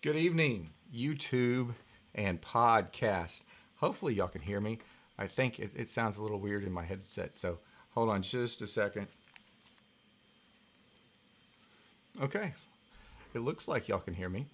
Good evening, YouTube and podcast. Hopefully, y'all can hear me. I think it, it, sounds a little weird in my headset, so hold on just a second. Okay, it looks like y'all can hear me.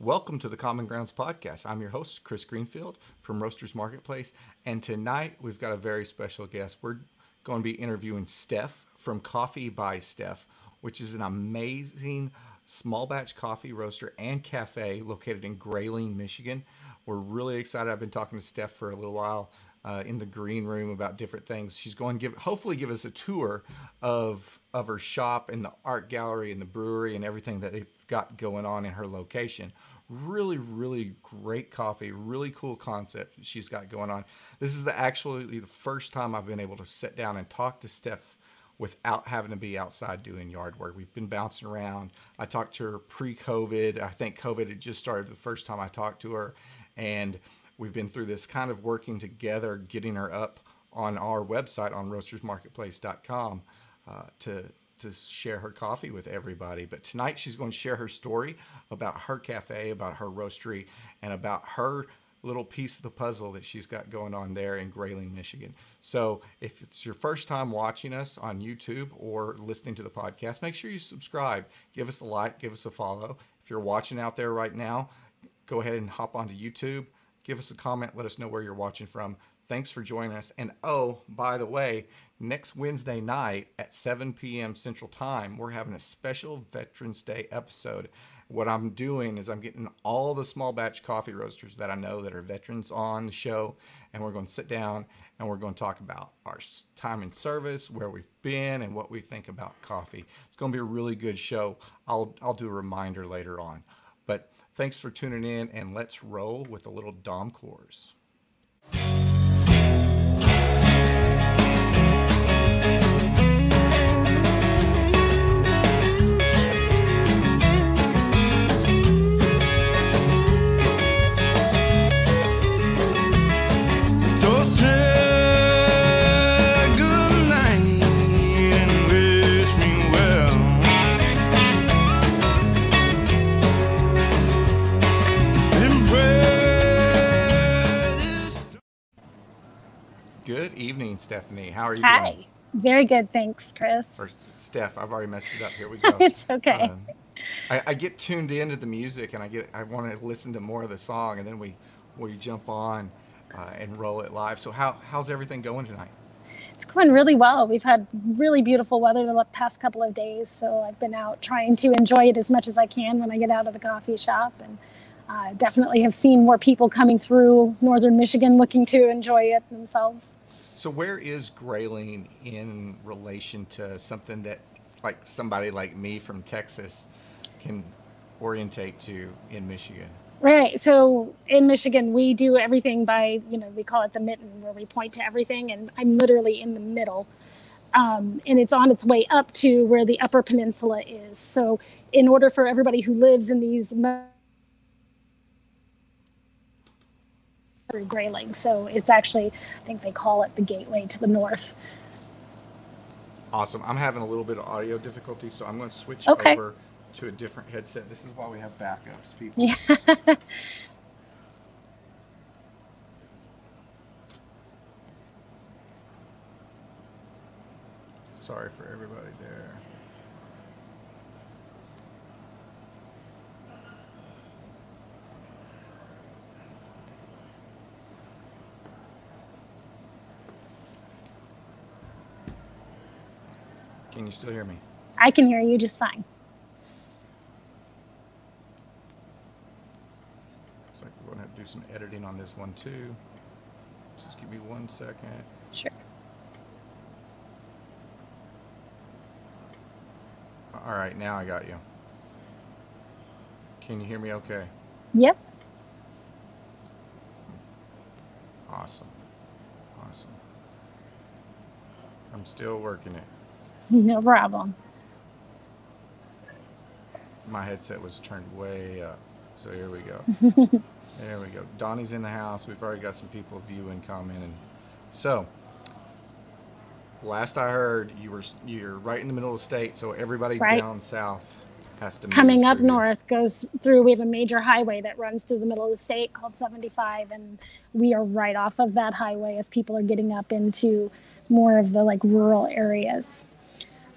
Welcome to the Common Grounds Podcast. I'm your host, Chris Greenfield from Roasters Marketplace, and tonight we've got a very special guest. We're going to be interviewing Steph from Coffee by Steph, which is an amazing small batch coffee roaster and cafe located in Grayling, Michigan. We're really excited. I've been talking to Steph for a little while uh, in the green room about different things. She's going to give, hopefully, give us a tour of of her shop and the art gallery and the brewery and everything that they've got going on in her location. Really, really great coffee. Really cool concept she's got going on. This is the actually the first time I've been able to sit down and talk to Steph without having to be outside doing yard work. We've been bouncing around. I talked to her pre-COVID. I think COVID had just started the first time I talked to her, and we've been through this kind of working together, getting her up on our website on roastersmarketplace.com uh, to to share her coffee with everybody. But tonight she's going to share her story about her cafe, about her roastery, and about her little piece of the puzzle that she's got going on there in Grayling, Michigan. So if it's your first time watching us on YouTube or listening to the podcast, make sure you subscribe, give us a like, give us a follow. If you're watching out there right now, go ahead and hop onto YouTube, give us a comment, let us know where you're watching from. Thanks for joining us. And oh, by the way, next Wednesday night at 7 p.m. Central Time, we're having a special Veterans Day episode what I'm doing is I'm getting all the small batch coffee roasters that I know that are veterans on the show, and we're going to sit down and we're going to talk about our time in service, where we've been, and what we think about coffee. It's going to be a really good show. I'll I'll do a reminder later on, but thanks for tuning in, and let's roll with a little Dom Cours. Good evening, Stephanie. How are you Hi. doing? Very good, thanks, Chris. Or Steph, I've already messed it up. Here we go. it's okay. Um, I, I, get tuned into the music and I get I want to listen to more of the song, and then we we jump on uh, and roll it live. So how how's everything going tonight? It's going really well. We've had really beautiful weather the past couple of days, so I've been out trying to enjoy it as much as I can when I get out of the coffee shop and. Uh, definitely have seen more people coming through northern Michigan looking to enjoy it themselves. So where is Grayling in relation to something that like somebody like me from Texas can orientate to in Michigan? Right. So in Michigan, we do everything by, you know, we call it the mitten, where we point to everything, and I'm literally in the middle. Um, and it's on its way up to where the Upper Peninsula is. So, in order for everybody who lives in these through Grayling. So it's actually, I think they call it the gateway to the north. Awesome. I'm having a little bit of audio difficulty, so I'm going to switch okay. over to a different headset. This is why we have backups, people. Yeah. Sorry for everybody there. Can you still hear me? I can hear you just fine. Looks like we're going to have to do some editing on this one too. Just give me one second. Sure. All right, now I got you. Can you hear me okay? Yep. Awesome. Awesome. I'm still working it. No problem. My headset was turned way up. So here we go. there we go. Donnie's in the house. We've already got some people viewing, commenting. So, last I heard, you were you're right in the middle of the state. So everybody right. down south has to coming up north goes through. We have a major highway that runs through the middle of the state called 75, and we are right off of that highway as people are getting up into more of the like rural areas.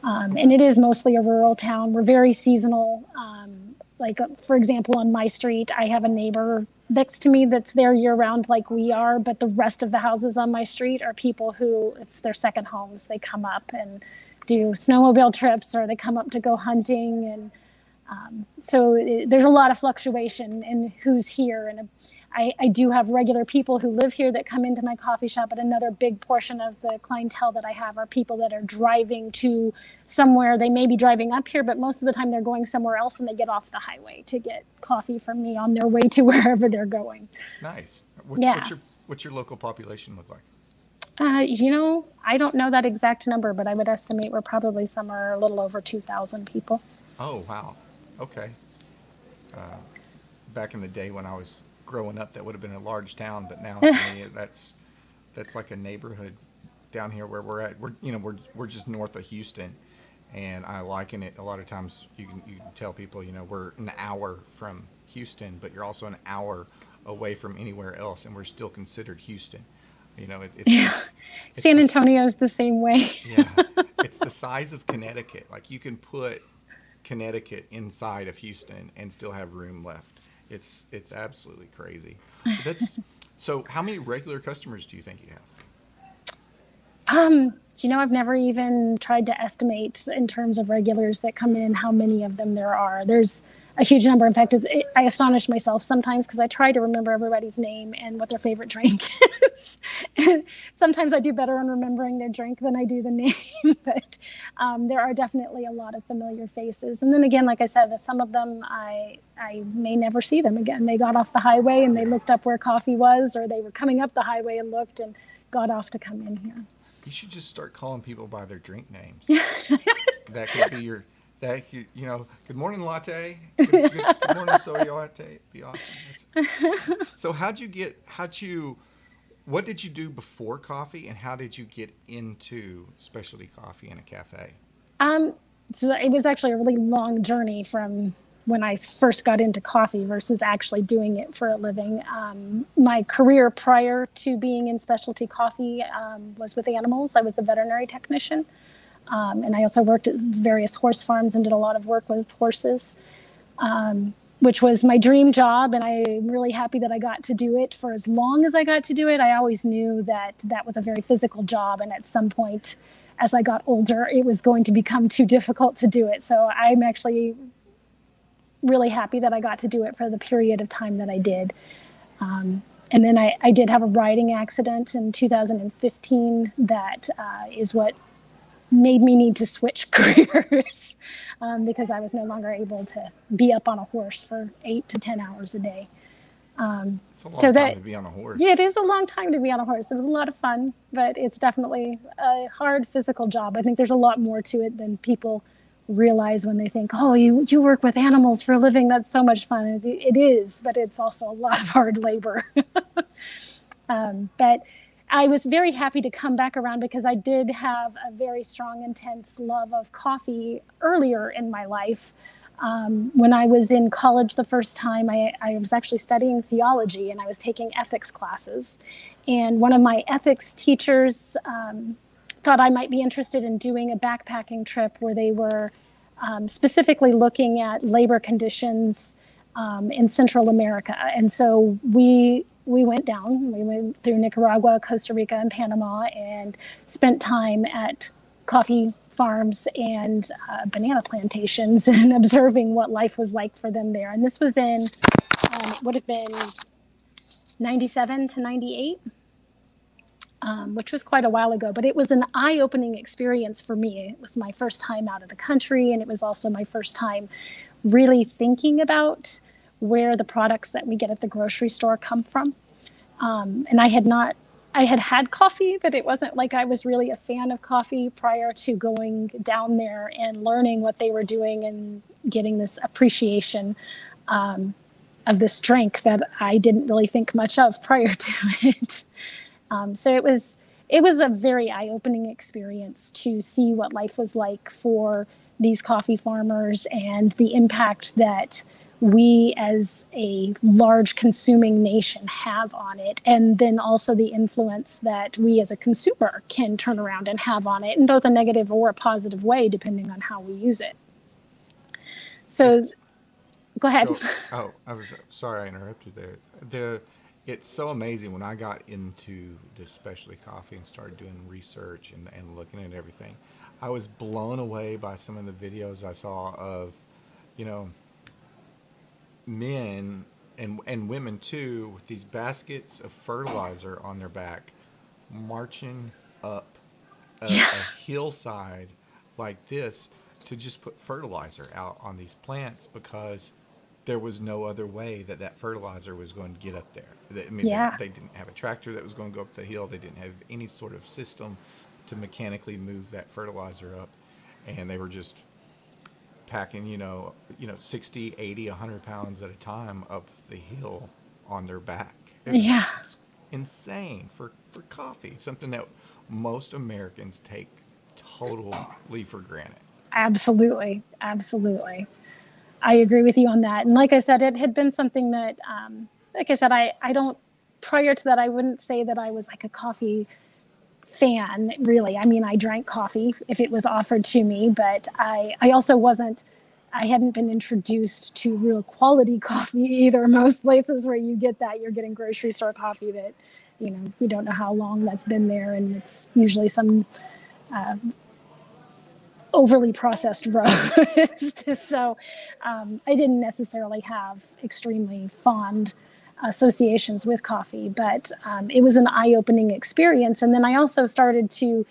Um, and it is mostly a rural town. We're very seasonal. Um, like, uh, for example, on my street, I have a neighbor next to me that's there year round, like we are, but the rest of the houses on my street are people who it's their second homes. They come up and do snowmobile trips or they come up to go hunting. And um, so it, there's a lot of fluctuation in who's here. And I, I do have regular people who live here that come into my coffee shop, but another big portion of the clientele that I have are people that are driving to somewhere. They may be driving up here, but most of the time they're going somewhere else and they get off the highway to get coffee from me on their way to wherever they're going. Nice. What, yeah. What's your, what's your local population look like? Uh, you know, I don't know that exact number, but I would estimate we're probably somewhere a little over 2,000 people. Oh, wow. Okay. Uh, back in the day when I was growing up, that would have been a large town, but now me, that's that's like a neighborhood down here where we're at. We're you know we're we're just north of Houston, and I liken it. A lot of times you can you can tell people you know we're an hour from Houston, but you're also an hour away from anywhere else, and we're still considered Houston. You know, it, it's, yeah. It's San Antonio's the, the same way. yeah, it's the size of Connecticut. Like you can put Connecticut inside of Houston and still have room left. It's it's absolutely crazy. That's so. How many regular customers do you think you have? Um, you know, I've never even tried to estimate in terms of regulars that come in how many of them there are. There's a huge number. In fact, it, I astonish myself sometimes because I try to remember everybody's name and what their favorite drink is. and sometimes I do better on remembering their drink than I do the name. but um, there are definitely a lot of familiar faces. And then again, like I said, some of them I I may never see them again. They got off the highway and they looked up where coffee was, or they were coming up the highway and looked and got off to come in here. You should just start calling people by their drink names. that could be your that you, you know, good morning latte, good, good, good morning soy latte, be awesome. so how'd you get? How'd you? What did you do before coffee, and how did you get into specialty coffee in a cafe? Um, so it was actually a really long journey from when I first got into coffee versus actually doing it for a living. Um, my career prior to being in specialty coffee um, was with animals. I was a veterinary technician. Um, and I also worked at various horse farms and did a lot of work with horses, um, which was my dream job. And I'm really happy that I got to do it for as long as I got to do it. I always knew that that was a very physical job. And at some point, as I got older, it was going to become too difficult to do it. So I'm actually really happy that I got to do it for the period of time that I did. Um, and then I, I, did have a riding accident in 2015 that uh, is what made me need to switch careers um, because I was no longer able to be up on a horse for eight to 10 hours a day. Um, it's a long so that, time to be on a horse. Yeah, it is a long time to be on a horse. It was a lot of fun, but it's definitely a hard physical job. I think there's a lot more to it than people realize when they think, "Oh, you you work with animals for a living. That's so much fun." It, it is, but it's also a lot of hard labor. um, but I was very happy to come back around because I did have a very strong, intense love of coffee earlier in my life. Um, when I was in college the first time, I, I, was actually studying theology and I was taking ethics classes. And one of my ethics teachers um, thought I might be interested in doing a backpacking trip where they were um, specifically looking at labor conditions um, in Central America. And so we we went down. We went through Nicaragua, Costa Rica, and Panama, and spent time at coffee farms and uh, banana plantations and observing what life was like for them there. And this was in um, would have been 97 to 98. Um, which was quite a while ago, but it was an eye opening experience for me. It was my first time out of the country, and it was also my first time really thinking about where the products that we get at the grocery store come from. Um, and I had not, I had had coffee, but it wasn't like I was really a fan of coffee prior to going down there and learning what they were doing and getting this appreciation um, of this drink that I didn't really think much of prior to it. Um, so it was it was a very eye-opening experience to see what life was like for these coffee farmers and the impact that we as a large consuming nation have on it and then also the influence that we as a consumer can turn around and have on it in both a negative or a positive way depending on how we use it so go ahead oh, I was sorry I interrupted there. The it's so amazing when I got into the specialty coffee and started doing research and, and looking at everything. I was blown away by some of the videos I saw of, you know, men and and women too with these baskets of fertilizer on their back, marching up a, a hillside like this to just put fertilizer out on these plants because there was no other way that that fertilizer was going to get up there. I mean, Yeah. they, they didn't have a tractor that was going to go up the hill. They didn't have any sort of system to mechanically move that fertilizer up, and they were just packing, you know, you know, 60, 80, 100 pounds at a time up the hill on their back. Yeah. insane for for coffee, something that most Americans take totally for granted. Absolutely, absolutely. I agree with you on that. And like I said, it had been something that, um, like I said, I, I don't, prior to that, I wouldn't say that I was like a coffee fan, really. I mean, I drank coffee if it was offered to me, but I, I also wasn't, I hadn't been introduced to real quality coffee either. Most places where you get that, you're getting grocery store coffee that, you know, you don't know how long that's been there. And it's usually some, overly processed roast. so um, I didn't necessarily have extremely fond associations with coffee, but um, it was an eye opening experience. And then I also started to,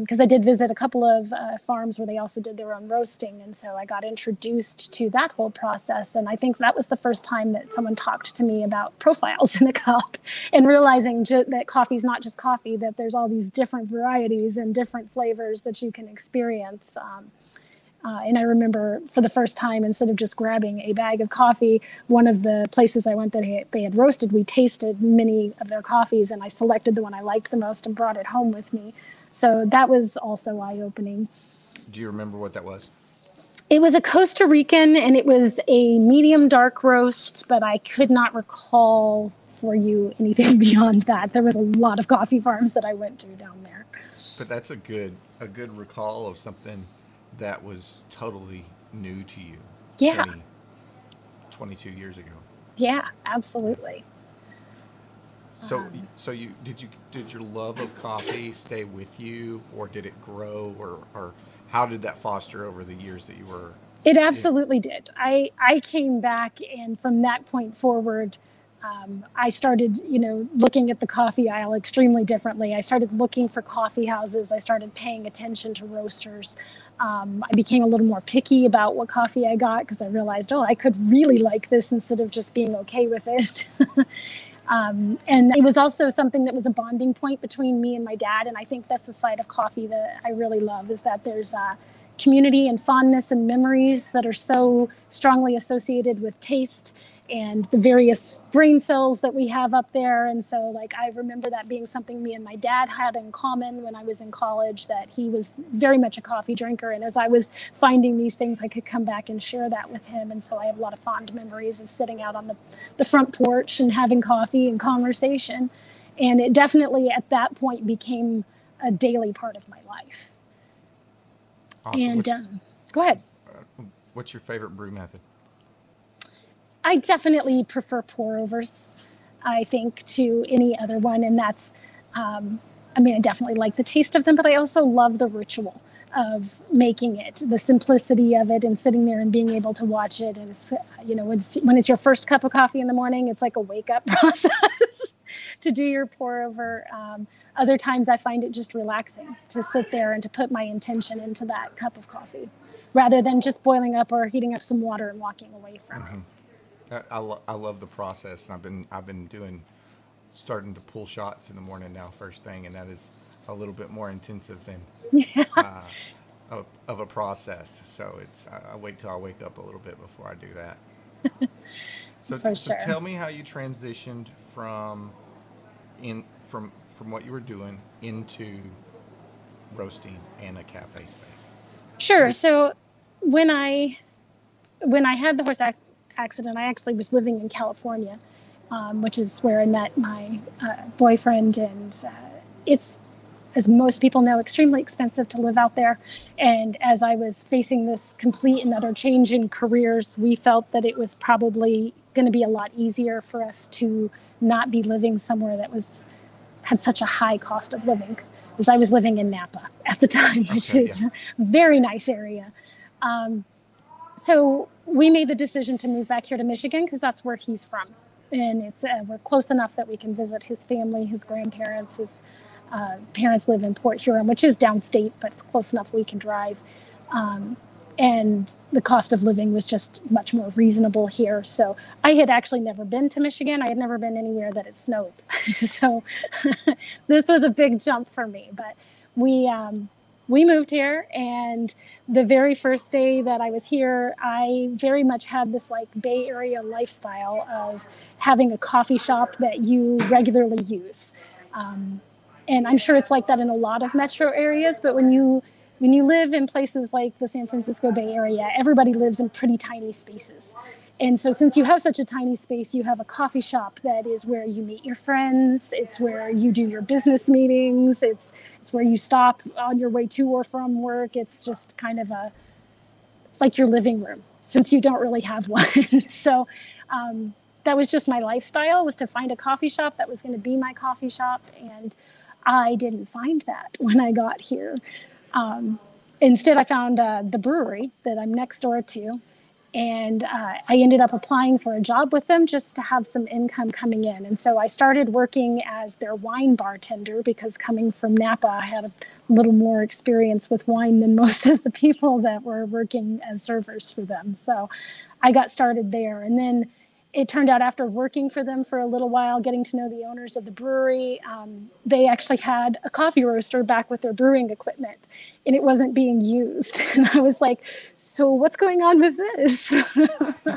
because I did visit a couple of uh, farms where they also did their own roasting. And so I got introduced to that whole process. And I think that was the first time that someone talked to me about profiles in a cup and realizing ju- that coffee is not just coffee, that there's all these different varieties and different flavors that you can experience. Um, uh, and I remember for the first time, instead of just grabbing a bag of coffee, one of the places I went that they they had roasted, we tasted many of their coffees, and I selected the one I liked the most and brought it home with me. So that was also eye opening. Do you remember what that was? It was a Costa Rican and it was a medium dark roast, but I could not recall for you anything beyond that. There was a lot of coffee farms that I went to down there. But that's a good a good recall of something that was totally new to you. Yeah. 20, 22 years ago. Yeah, absolutely. So Um, so you did you did your love of coffee stay with you or did it grow or or how did that foster over the years that you were It absolutely did. I I came back, and from that point forward, um, I started, you know, looking at the coffee aisle extremely differently. I started looking for coffee houses. I started paying attention to roasters. Um, I became a little more picky about what coffee I got because I realized, oh, I could really like this instead of just being okay with it. Um, and it was also something that was a bonding point between me and my dad. And I think that's the side of coffee that I really love is that there's uh, community and fondness and memories that are so strongly associated with taste and the various brain cells that we have up there. And so, like, I remember that being something me and my dad had in common when I was in college, that he was very much a coffee drinker. And as I was finding these things, I could come back and share that with him. And so, I have a lot of fond memories of sitting out on the, the front porch and having coffee and conversation. And it definitely at that point became a daily part of my life. awesome? And what's, um, go ahead. what's your favorite brew method? I definitely prefer pour overs, I think, to any other one. And that's, um, I mean, I definitely like the taste of them, but I also love the ritual of making it, the simplicity of it, and sitting there and being able to watch it. And it's, you know, when it's, when it's your first cup of coffee in the morning, it's like a wake up process to do your pour over. Um, other times I find it just relaxing to sit there and to put my intention into that cup of coffee rather than just boiling up or heating up some water and walking away from it. I, I, lo- I love the process, and I've been I've been doing starting to pull shots in the morning now, first thing, and that is a little bit more intensive than uh, of, of a process. So it's I, I wait till I wake up a little bit before I do that. so, For so tell me how you transitioned from in from from what you were doing into roasting and a cafe space. Sure. So when I when I had the horse accident, I actually was living in California, um, which is where I met my uh, boyfriend, and uh, it's as most people know, extremely expensive to live out there. And as I was facing this complete and utter change in careers, we felt that it was probably going to be a lot easier for us to not be living somewhere that was had such a high cost of living because I was living in Napa at the time, which okay, is yeah. a very nice area. Um, so we made the decision to move back here to Michigan because that's where he's from, and it's uh, we're close enough that we can visit his family, his grandparents, his uh, parents live in Port Huron, which is downstate, but it's close enough we can drive. Um, and the cost of living was just much more reasonable here. So I had actually never been to Michigan. I had never been anywhere that it snowed. so this was a big jump for me. But we um, we moved here, and the very first day that I was here, I very much had this like Bay Area lifestyle of having a coffee shop that you regularly use. Um, and I'm sure it's like that in a lot of metro areas. But when you when you live in places like the San Francisco Bay Area, everybody lives in pretty tiny spaces. And so, since you have such a tiny space, you have a coffee shop that is where you meet your friends. It's where you do your business meetings. It's it's where you stop on your way to or from work. It's just kind of a like your living room, since you don't really have one. so, um, that was just my lifestyle was to find a coffee shop that was going to be my coffee shop, and I didn't find that when I got here. Um, instead, I found uh, the brewery that I'm next door to. And uh, I ended up applying for a job with them just to have some income coming in. And so I started working as their wine bartender because coming from Napa, I had a little more experience with wine than most of the people that were working as servers for them. So I got started there. And then it turned out after working for them for a little while, getting to know the owners of the brewery, um, they actually had a coffee roaster back with their brewing equipment and it wasn't being used. And I was like, so what's going on with this?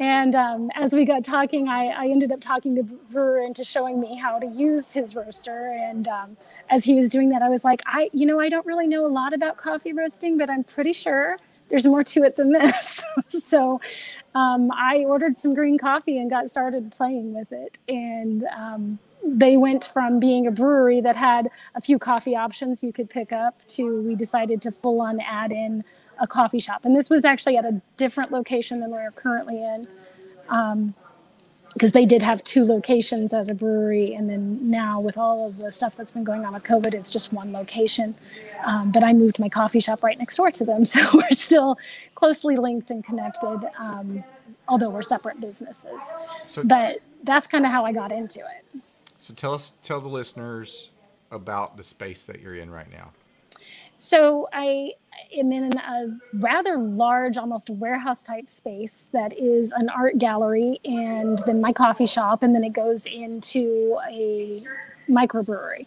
and um, as we got talking, I, I, ended up talking the brewer into showing me how to use his roaster. And um, as he was doing that, I was like, I, you know, I don't really know a lot about coffee roasting, but I'm pretty sure there's more to it than this. so um, I ordered some green coffee and got started playing with it. And um, they went from being a brewery that had a few coffee options you could pick up to we decided to full on add in a coffee shop. And this was actually at a different location than we're currently in. Um, because they did have two locations as a brewery, and then now with all of the stuff that's been going on with COVID, it's just one location. Um, but I moved my coffee shop right next door to them, so we're still closely linked and connected, um, although we're separate businesses. So, but that's kind of how I got into it. So tell us, tell the listeners about the space that you're in right now. So I am in a rather large, almost warehouse type space that is an art gallery and then my coffee shop, and then it goes into a microbrewery.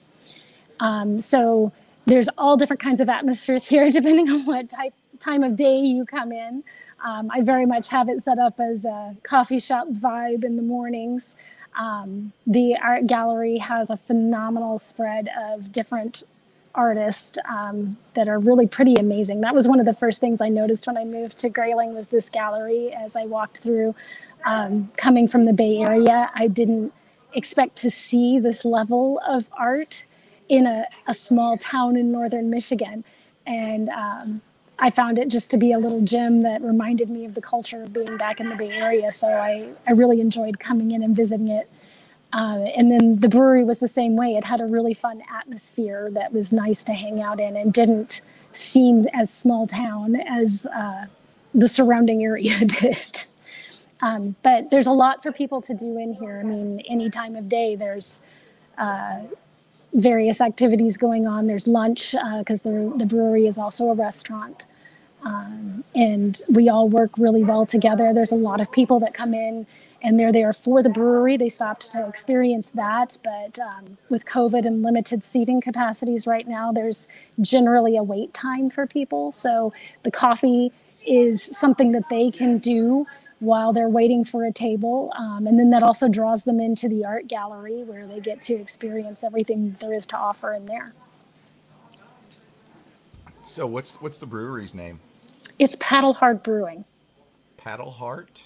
Um, so there's all different kinds of atmospheres here, depending on what type time of day you come in. Um, I very much have it set up as a coffee shop vibe in the mornings. Um, the art gallery has a phenomenal spread of different artists um, that are really pretty amazing. That was one of the first things I noticed when I moved to Grayling was this gallery as I walked through. Um, coming from the Bay Area, I didn't expect to see this level of art in a, a small town in northern Michigan. And um, I found it just to be a little gem that reminded me of the culture of being back in the Bay Area. So I, I really enjoyed coming in and visiting it. Uh, and then the brewery was the same way. It had a really fun atmosphere that was nice to hang out in and didn't seem as small town as uh, the surrounding area did. Um, but there's a lot for people to do in here. I mean, any time of day, there's uh, various activities going on. There's lunch because uh, the brewery is also a restaurant. Um, and we all work really well together. There's a lot of people that come in and they're there for the brewery. They stopped to experience that, but um, with COVID and limited seating capacities right now, there's generally a wait time for people. So the coffee is something that they can do while they're waiting for a table. Um, and then that also draws them into the art gallery where they get to experience everything there is to offer in there. So what's what's the brewery's name? It's Paddle Hard Brewing. Paddle Heart?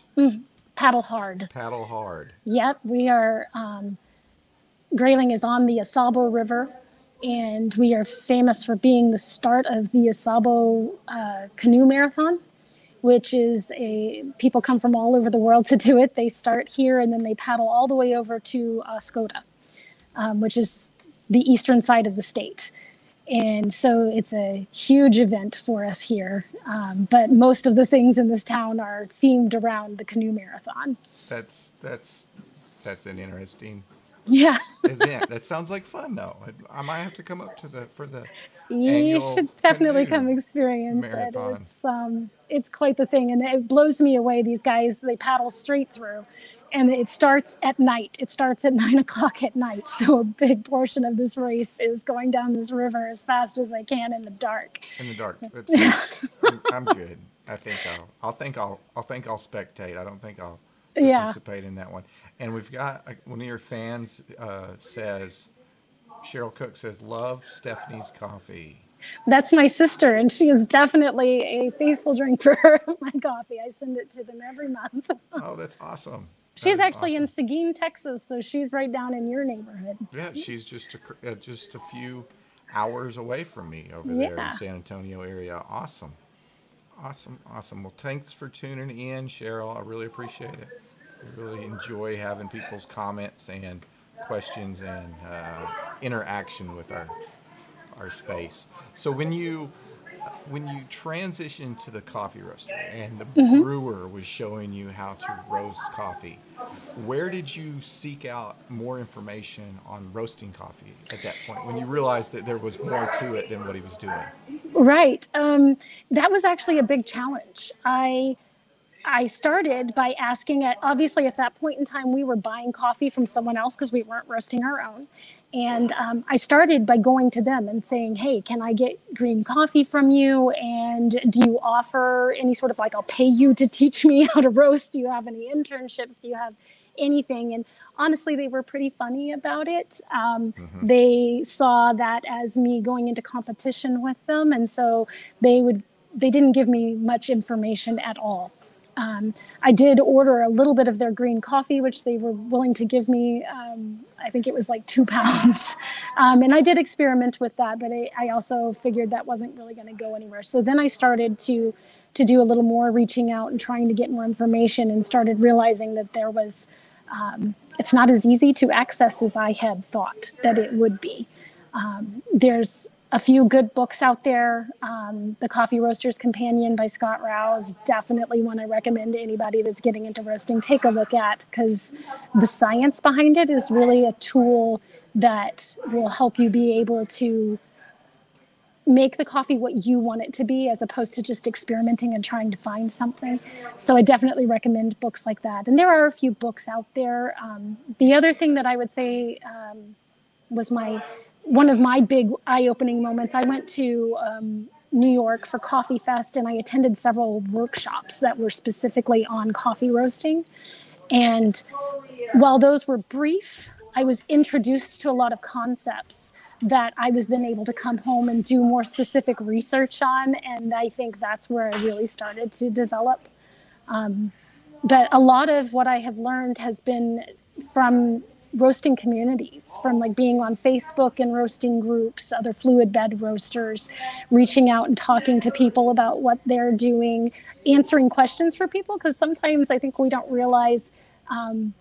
Paddle Hard. Paddle Hard. Yep, we are. Um, Grayling is on the Au Sable River, and we are famous for being the start of the Au Sable uh, Canoe Marathon, which is a people come from all over the world to do it. They start here and then they paddle all the way over to Oscoda, um, which is the eastern side of the state. And so it's a huge event for us here. Um, but most of the things in this town are themed around the canoe marathon. That's that's that's an interesting Yeah. event. that sounds like fun though. I, I might have to come up to the for the You should definitely come experience marathon. it. It's um, it's quite the thing, and it blows me away. These guys they paddle straight through, and it starts at night. It starts at nine o'clock at night. So a big portion of this race is going down this river as fast as they can in the dark. in the dark. I'm, I'm good. I think I'll I'll think I'll I'll think I'll spectate. I don't think I'll Yeah. participate in that one. And we've got uh, one of your fans uh, says Cheryl Cook says love Stephanie's coffee. That's my sister, and she is definitely a faithful drinker of my coffee. I send it to them every month. Oh, that's awesome. That She's actually in. Seguin, Texas, so she's right down in your neighborhood. Yeah, she's just a, uh, just a few hours away from me over there Yeah. in San Antonio area. Awesome, awesome, awesome. Well, thanks for tuning in, Cheryl. I really appreciate it. I really enjoy having people's comments and questions and uh, interaction with our our space. So when you when you transition to the coffee roaster and the Mm-hmm. brewer was showing you how to roast coffee, where did you seek out more information on roasting coffee at that point when you realized that there was more to it than what he was doing? Right. Um, that was actually a big challenge. I I started by asking at obviously at that point in time we were buying coffee from someone else because we weren't roasting our own. And um, I started by going to them and saying, "Hey, can I get green coffee from you? And do you offer any sort of like I'll pay you to teach me how to roast? Do you have any internships? Do you have anything?" And honestly, they were pretty funny about it. Um, They saw that as me going into competition with them, and so they would they didn't give me much information at all. Um, I did order a little bit of their green coffee, which they were willing to give me. Um, I think it was like two pounds. Um, and I did experiment with that, but I, I also figured that wasn't really going to go anywhere. So then I started to to do a little more reaching out and trying to get more information, and started realizing that there was. Um, it's not as easy to access as I had thought that it would be. Um, there's a few good books out there. Um, the Coffee Roaster's Companion by Scott is definitely one I recommend to anybody that's getting into roasting. Take a look at because the science behind it is really a tool that will help you be able to make the coffee what you want it to be as opposed to just experimenting and trying to find something so i definitely recommend books like that and there are a few books out there um, the other thing that i would say um, was my one of my big eye-opening moments i went to um, new york for coffee fest and i attended several workshops that were specifically on coffee roasting and while those were brief i was introduced to a lot of concepts that I was then able to come home and do more specific research on. And I think that's where I really started to develop. Um, but a lot of what I have learned has been from roasting communities, from like being on Facebook and roasting groups, other fluid bed roasters, reaching out and talking to people about what they're doing, answering questions for people. Because sometimes I think we don't realize. Um,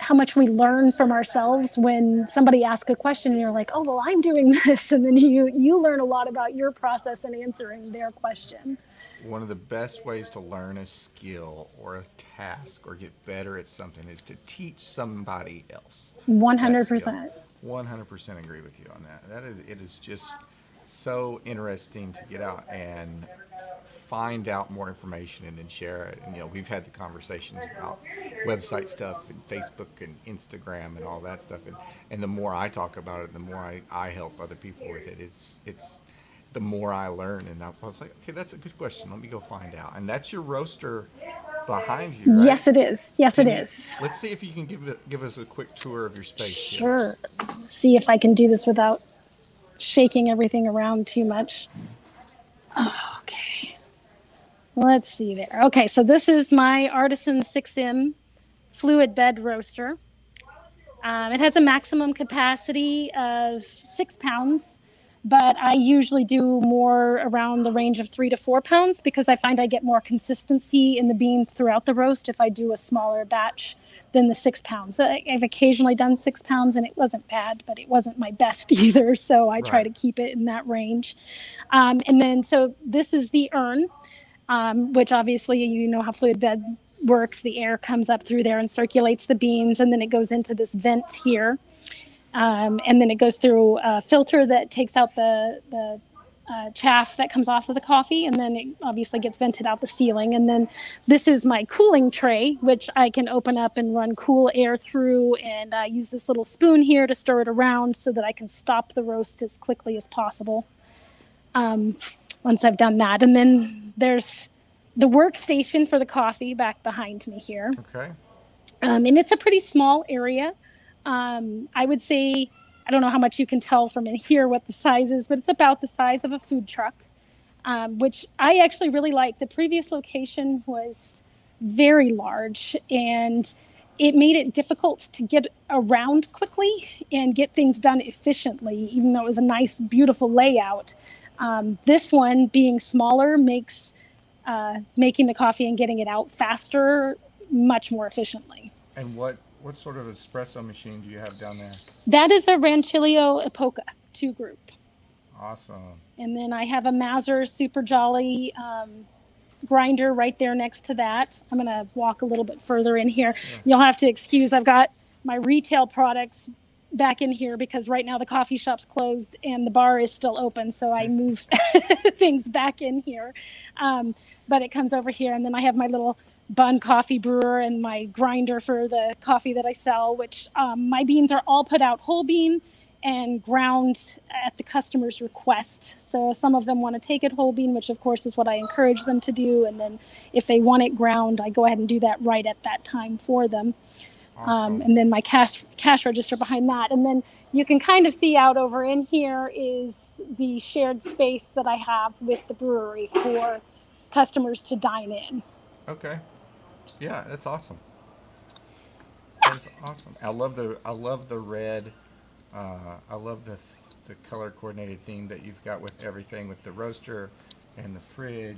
how much we learn from ourselves when somebody asks a question and you're like, oh well, I'm doing this, and then you you learn a lot about your process in answering their question. One of the best ways to learn a skill or a task or get better at something is to teach somebody else. 100%. 100% agree with you on that. That is, it is just so interesting to get out and find out more information and then share it. And you know, we've had the conversations about website stuff and Facebook and Instagram and all that stuff. And, and the more I talk about it, the more I, I help other people with it. It's it's the more I learn. And I was like, okay, that's a good question. Let me go find out. And that's your roaster behind you, right? Yes, it is. Yes, it you- is. Let's see if you can give give us a quick tour of your space. here. Sure. See if I can do this without shaking everything around too much. Okay. Let's see there. Okay, so this is my Artisan 6M fluid bed roaster. Um, it has a maximum capacity of six pounds, but I usually do more around the range of three to four pounds because I find I get more consistency in the beans throughout the roast if I do a smaller batch than the six pounds. I've occasionally done six pounds and it wasn't bad, but it wasn't my best either. So I try to keep it in that range. Um, and then, so this is the urn, um, which obviously you know how fluid bed works. The air comes up through there and circulates the beans, and then it goes into this vent here. Um, and then it goes through a filter that takes out the, the uh, chaff that comes off of the coffee, and then it obviously gets vented out the ceiling. And then this is my cooling tray, which I can open up and run cool air through, and I use this little spoon here to stir it around so that I can stop the roast as quickly as possible. Um, once I've done that, and then there's the workstation for the coffee back behind me here Okay. um, and it's a pretty small area. Um, I would say I don't know how much you can tell from in here what the size is, but it's about the size of a food truck, um, which I actually really like. The previous location was very large and it made it difficult to get around quickly and get things done efficiently, even though it was a nice, beautiful layout. Um, this one being smaller makes uh, making the coffee and getting it out faster much more efficiently. And what what sort of espresso machine do you have down there? That is a Rancilio Epoca 2 group. Awesome. And then I have a Mazzer Super Jolly um, grinder right there next to that. I'm going to walk a little bit further in here. You'll have to excuse, I've got my retail products back in here because right now the coffee shop's closed and the bar is still open. So I move things back in here. Um, but it comes over here. And then I have my little Bunn coffee brewer and my grinder for the coffee that I sell, which um, my beans are all put out whole bean and ground at the customer's request. So some of them want to take it whole bean, which of course is what I encourage them to do. And then if they want it ground, I go ahead and do that right at that time for them. Um, and then my cash cash register behind that. And then you can kind of see out over in here is the shared space that I have with the brewery for customers to dine in. Okay. Yeah, that's awesome. That's awesome. I love the I love the red. Uh, I love the the color coordinated theme that you've got with everything with the roaster and the fridge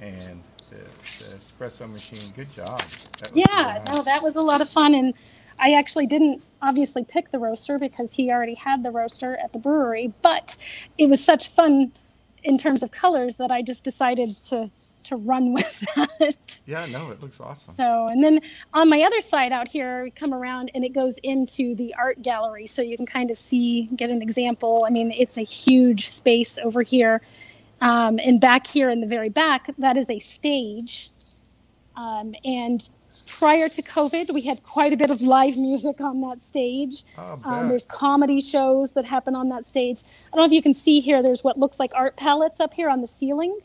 and the, the espresso machine. Good job. Yeah, really no, that was a lot of fun. And I actually didn't obviously pick the roaster because he already had the roaster at the brewery, but it was such fun in terms of colors that I just decided to to run with that. Yeah, no, it looks awesome. So, and then on my other side out here, we come around and it goes into the art gallery. So you can kind of see, get an example. I mean, it's a huge space over here. Um, and back here in the very back, that is a stage. Um, and prior to COVID, we had quite a bit of live music on that stage. Um, there's comedy shows that happen on that stage. I don't know if you can see here, there's what looks like art palettes up here on the ceiling.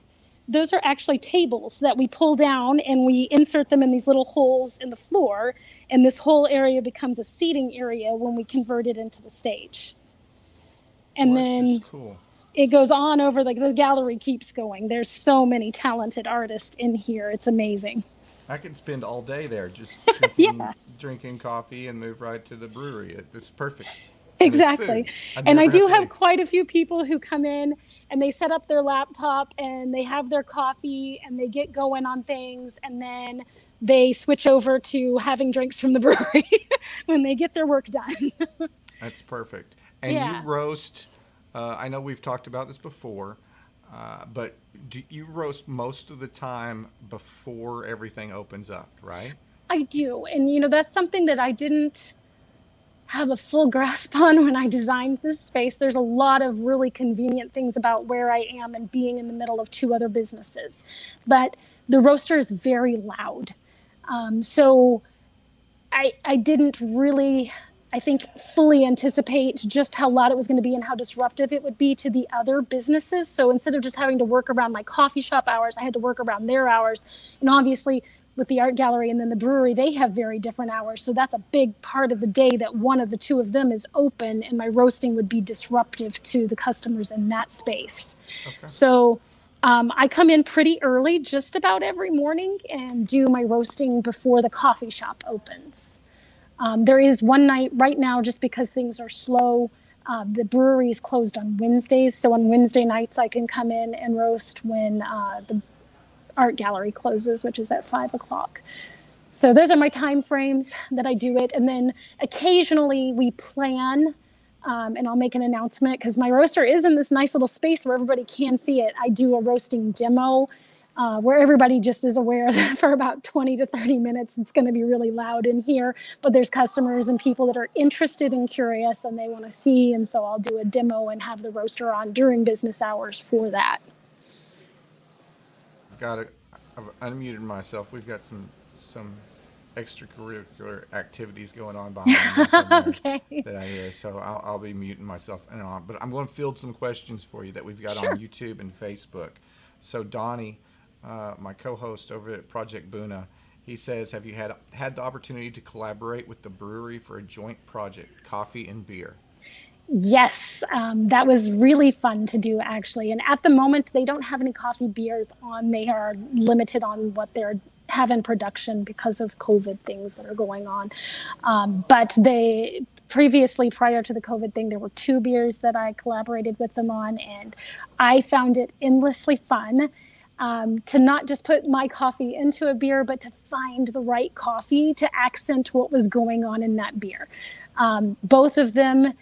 Those are actually tables that we pull down and we insert them in these little holes in the floor. And this whole area becomes a seating area when we convert it into the stage. And Well, then cool. it goes on over, like the gallery keeps going. There's so many talented artists in here. It's amazing. I could spend all day there just drinking, Yeah. drinking coffee and move right to the brewery. It's perfect. And Exactly. And I do have to quite a few people who come in and they set up their laptop and they have their coffee and they get going on things and then they switch over to having drinks from the brewery when they get their work done. That's perfect. And Yeah. you roast. Uh, I know we've talked about this before, uh, but do you roast most of the time before everything opens up, right? I do. And you know, that's something that I didn't have a full grasp on when I designed this space. There's a lot of really convenient things about where I am and being in the middle of two other businesses. But the roaster is very loud. Um, so I, I didn't really, I think, fully anticipate just how loud it was going to be and how disruptive it would be to the other businesses. So instead of just having to work around my coffee shop hours, I had to work around their hours. And obviously, with the art gallery and then the brewery, they have very different hours. So that's a big part of the day that one of the two of them is open, and my roasting would be disruptive to the customers in that space. Okay. So Um, I come in pretty early, just about every morning, and do my roasting before the coffee shop opens. Um, there is one night right now, just because things are slow. Uh, the brewery is closed on Wednesdays, so on Wednesday nights I can come in and roast when uh, the art gallery closes, which is at five o'clock. So those are my time frames that I do it, and then occasionally we plan um, and I'll make an announcement because my roaster is in this nice little space where everybody can see it. I do a roasting demo uh, where everybody just is aware that for about 20 to 30 minutes it's going to be really loud in here. But there's customers and people that are interested and curious and they want to see. And so I'll do a demo and have the roaster on during business hours for that. Got it. I've unmuted myself. We've got some some extracurricular activities going on behind me okay. that I hear. So I'll, I'll, be muting myself and on. But I'm going to field some questions for you that we've got sure. on YouTube and Facebook. So Donnie, uh, my co-host over at Project Buna, he says, "Have you had had the opportunity to collaborate with the brewery for a joint project, coffee and beer?" Yes, um, that was really fun to do actually. And at the moment, they don't have any coffee beers on. They are limited on what they're have in production because of COVID things that are going on. Um, but they previously, prior to the COVID thing, there were two beers that I collaborated with them on, and I found it endlessly fun. Um, to not just put my coffee into a beer, but to find the right coffee to accent what was going on in that beer. Um, both of them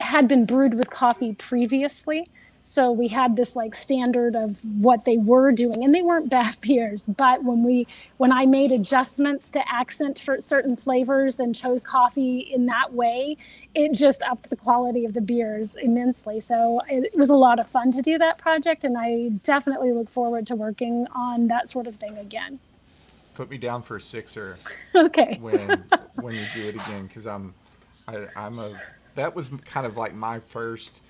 had been brewed with coffee previously. So we had this like standard of what they were doing, and they weren't bad beers. But when we, when I made adjustments to accent for certain flavors and chose coffee in that way, it just upped the quality of the beers immensely. So it was a lot of fun to do that project, and I definitely look forward to working on that sort of thing again. Put me down for a sixer. Okay. When when you do it again, because I'm, I, I'm a. That was kind of like my first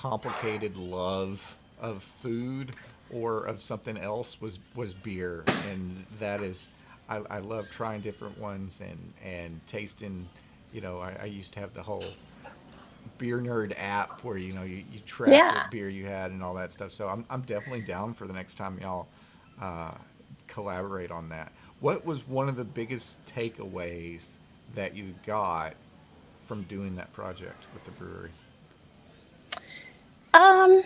complicated love of food or of something else was was beer, and that is, I, I love trying different ones and and tasting. You know, I, I used to have the whole beer nerd app where you know you, you track yeah. what beer you had and all that stuff. So I'm I'm definitely down for the next time y'all uh, collaborate on that. What was one of the biggest takeaways that you got from doing that project with the brewery? Um,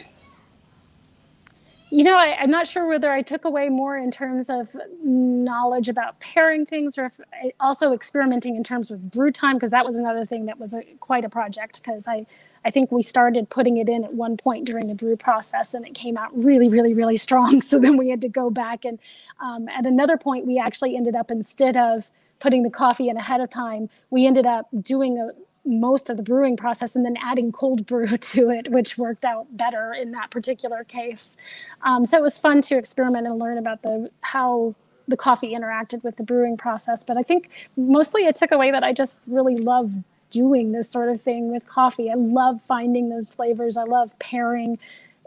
you know, I, am not sure whether I took away more in terms of knowledge about pairing things or I, also experimenting in terms of brew time, because that was another thing that was a, quite a project. Because I, I think we started putting it in at one point during the brew process and it came out really, really, really strong. So then we had to go back. And um, at another point, we actually ended up, instead of putting the coffee in ahead of time, we ended up doing a, most of the brewing process and then adding cold brew to it, which worked out better in that particular case. Um, so it was fun to experiment and learn about the how the coffee interacted with the brewing process. But I think mostly it took away that I just really love doing this sort of thing with coffee. I love finding those flavors. I love pairing.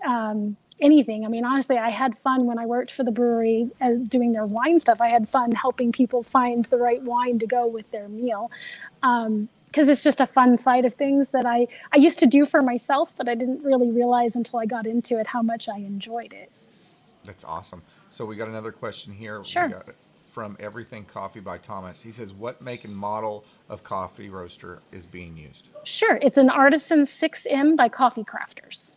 Um, anything. I mean, honestly, I had fun when I worked for the brewery uh, doing their wine stuff. I had fun helping people find the right wine to go with their meal. Um, because it's just a fun side of things that I, I used to do for myself, but I didn't really realize until I got into it how much I enjoyed it. That's awesome. So we got another question here. Sure. from Everything Coffee by Thomas. He says, "What make and model of coffee roaster is being used?" Sure, it's an Artisan 6M by Coffee Crafters.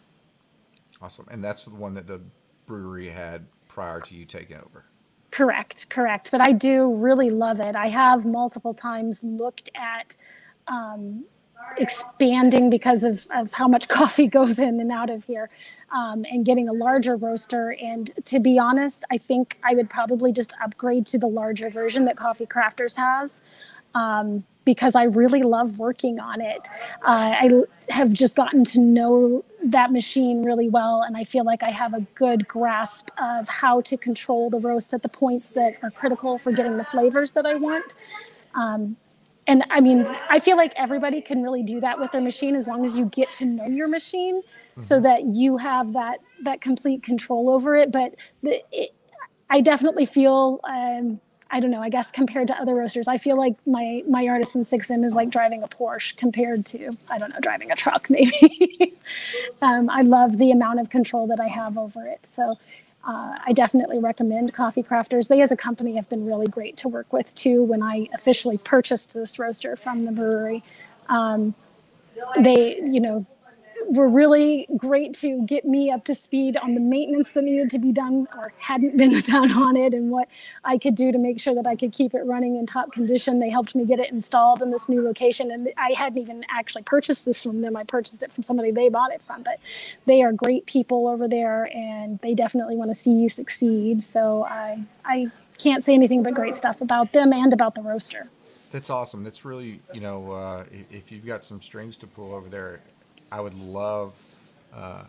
Awesome, and that's the one that the brewery had prior to you taking over. Correct, correct. But I do really love it. I have multiple times looked at um, expanding because of, of how much coffee goes in and out of here um, and getting a larger roaster. And to be honest, I think I would probably just upgrade to the larger version that Coffee Crafters has. Um, because I really love working on it. Uh, I have just gotten to know that machine really well, and I feel like I have a good grasp of how to control the roast at the points that are critical for getting the flavors that I want. Um, and I mean, I feel like everybody can really do that with their machine as long as you get to know your machine, mm-hmm. so that you have that that complete control over it. But the, it, I definitely feel um, I don't know. I guess compared to other roasters, I feel like my my Artisan 6M is like driving a Porsche compared to I don't know driving a truck maybe. um, I love the amount of control that I have over it. So uh, I definitely recommend Coffee Crafters. They, as a company, have been really great to work with too. When I officially purchased this roaster from the brewery, um, they, you know, were really great to get me up to speed on the maintenance that needed to be done or hadn't been done on it and what I could do to make sure that I could keep it running in top condition. They helped me get it installed in this new location. And I hadn't even actually purchased this from them. I purchased it from somebody they bought it from. But they are great people over there and they definitely want to see you succeed. So I, I can't say anything but great stuff about them and about the roaster. That's awesome. That's really, you know, uh, if you've got some strings to pull over there, I would love uh,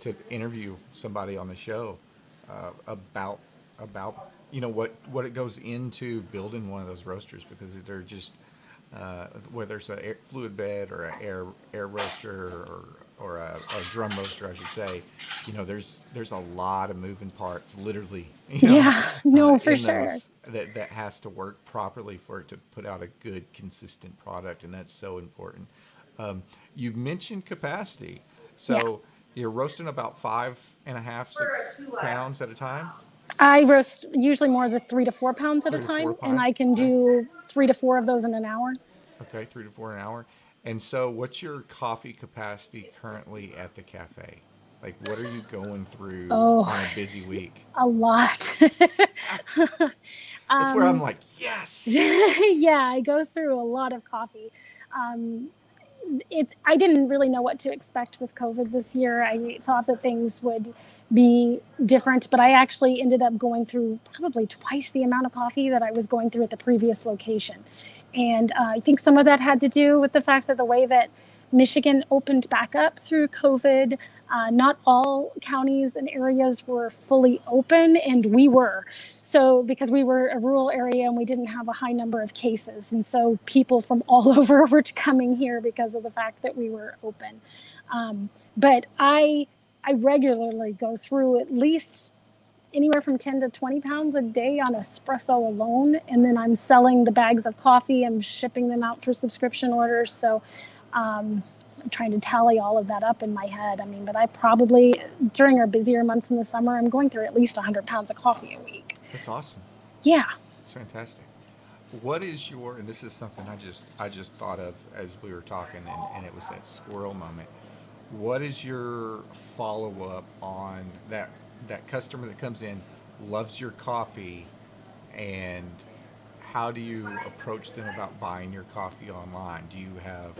to interview somebody on the show uh, about about you know what what it goes into building one of those roasters because they're just uh, whether it's a fluid bed or an air air roaster or or a, a, drum roaster, I should say. You know, there's there's a lot of moving parts, literally. You know, yeah, no, uh, for sure. That that has to work properly for it to put out a good, consistent product, and that's so important. Um, you mentioned capacity. So yeah. you're roasting about five and a half, six pounds at a time? I roast usually more than three to four pounds at three a time, and I can do three to four of those in an hour. Okay, three to four an hour. And so, what's your coffee capacity currently at the cafe? Like, what are you going through oh, on a busy week? A lot. That's um, where I'm um, like, yes. yeah, I go through a lot of coffee. Um, it's I didn't really know what to expect with COVID this year. I thought that things would be different, but I actually ended up going through probably twice the amount of coffee that I was going through at the previous location. And uh, I think some of that had to do with the fact that the way that Michigan opened back up through COVID. Uh, not all counties and areas were fully open, and we were. So, because we were a rural area and we didn't have a high number of cases. And so, people from all over were coming here because of the fact that we were open. Um, but I, I regularly go through at least anywhere from 10 to 20 pounds a day on espresso alone. And then I'm selling the bags of coffee, I'm shipping them out for subscription orders. So, um, I'm trying to tally all of that up in my head. I mean, but I probably, during our busier months in the summer, I'm going through at least 100 pounds of coffee a week. That's awesome. Yeah. It's fantastic. What is your and this is something I just I just thought of as we were talking and, and it was that squirrel moment. What is your follow up on that that customer that comes in, loves your coffee, and how do you approach them about buying your coffee online? Do you have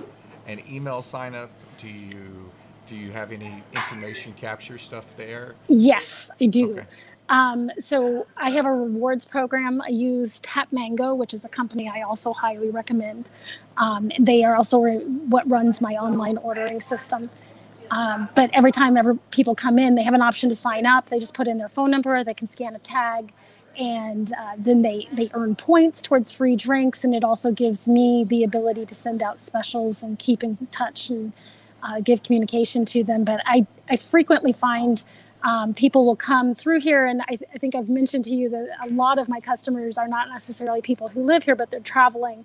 an email sign up? Do you do you have any information capture stuff there? Yes, I do. Okay. Um, so I have a rewards program. I use Tap Mango, which is a company I also highly recommend. Um, they are also re- what runs my online ordering system. Um, but every time ever people come in, they have an option to sign up. They just put in their phone number, they can scan a tag, and uh, then they they earn points towards free drinks. And it also gives me the ability to send out specials and keep in touch and uh, give communication to them. But I I frequently find um, people will come through here. And I, th- I, think I've mentioned to you that a lot of my customers are not necessarily people who live here, but they're traveling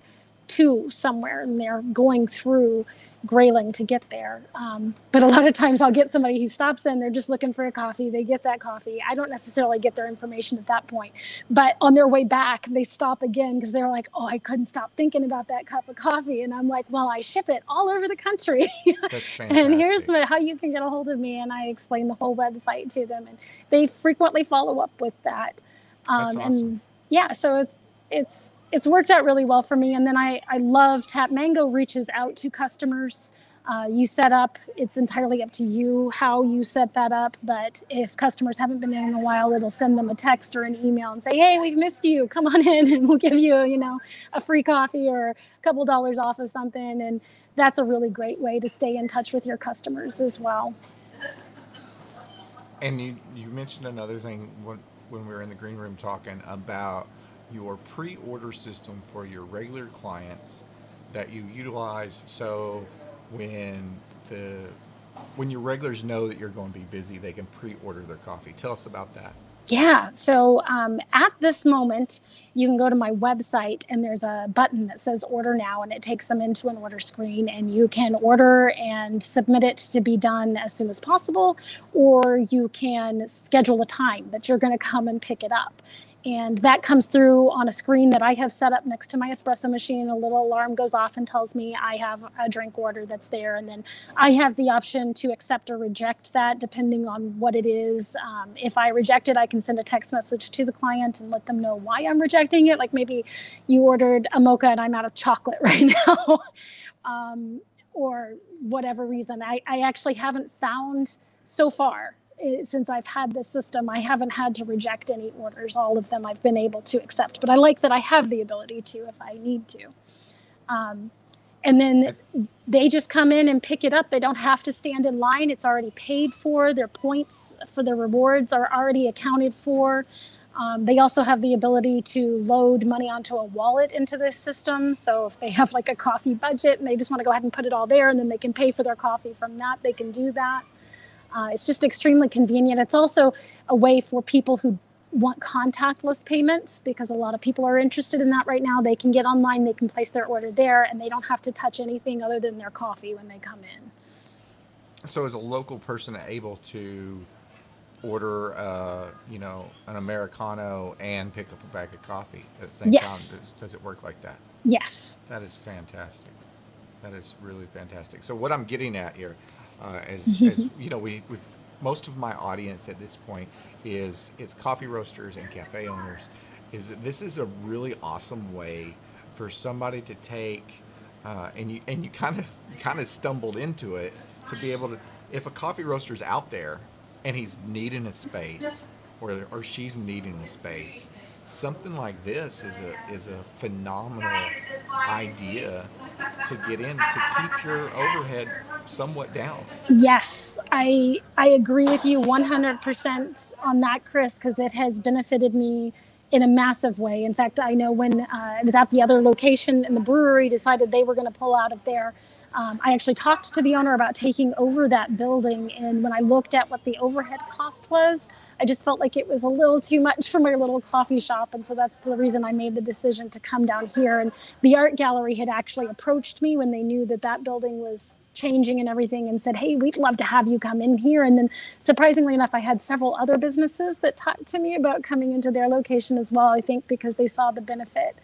to somewhere and they're going through Grayling to get there. Um, but a lot of times I'll get somebody who stops in, they're just looking for a coffee. They get that coffee. I don't necessarily get their information at that point. But on their way back, they stop again because they're like, oh, I couldn't stop thinking about that cup of coffee. And I'm like, well, I ship it all over the country. and here's what, how you can get a hold of me. And I explain the whole website to them. And they frequently follow up with that. Um, awesome. And yeah, so it's, it's, it's worked out really well for me. And then I, I love Tap Mango reaches out to customers. Uh, you set up, it's entirely up to you how you set that up. But if customers haven't been in a while, it'll send them a text or an email and say, hey, we've missed you. Come on in and we'll give you, you know, a free coffee or a couple dollars off of something. And that's a really great way to stay in touch with your customers as well. And you, you mentioned another thing when, when we were in the green room talking about your pre-order system for your regular clients that you utilize so when the when your regulars know that you're going to be busy they can pre-order their coffee tell us about that Yeah. So um, at this moment, you can go to my website and there's a button that says order now and it takes them into an order screen and you can order and submit it to be done as soon as possible or you can schedule a time that you're going to come and pick it up and that comes through on a screen that I have set up next to my espresso machine. A little alarm goes off and tells me I have a drink order that's there. And then I have the option to accept or reject that depending on what it is. Um, if I reject it, I can send a text message to the client and let them know why I'm rejecting it. Like maybe you ordered a mocha and I'm out of chocolate right now, um, or whatever reason. I, I actually haven't found so far since I've had this system, I haven't had to reject any orders. All of them I've been able to accept, but I like that I have the ability to if I need to. Um, and then they just come in and pick it up. They don't have to stand in line. It's already paid for. Their points for their rewards are already accounted for. Um, they also have the ability to load money onto a wallet into this system. So if they have like a coffee budget and they just want to go ahead and put it all there and then they can pay for their coffee from that, they can do that. Uh, it's just extremely convenient. It's also a way for people who want contactless payments because a lot of people are interested in that right now. They can get online, they can place their order there, and they don't have to touch anything other than their coffee when they come in. So, is a local person able to order, uh, you know, an americano and pick up a bag of coffee at the same yes. time? Does, does it work like that? Yes. That is fantastic. That is really fantastic. So, what I'm getting at here uh, as, as you know, we with most of my audience at this point is is coffee roasters and cafe owners. Is that this is a really awesome way for somebody to take uh, and you and you kind of kind of stumbled into it to be able to if a coffee roaster's out there and he's needing a space or or she's needing a space something like this is a is a phenomenal idea to get in to keep your overhead somewhat down. Yes, I I agree with you 100% on that, Chris, because it has benefited me in a massive way. In fact, I know when uh, I was at the other location and the brewery decided they were going to pull out of there, um, I actually talked to the owner about taking over that building. And when I looked at what the overhead cost was, I just felt like it was a little too much for my little coffee shop. And so that's the reason I made the decision to come down here. And the art gallery had actually approached me when they knew that that building was changing and everything and said, Hey, we'd love to have you come in here. And then surprisingly enough, I had several other businesses that talked to me about coming into their location as well, I think because they saw the benefit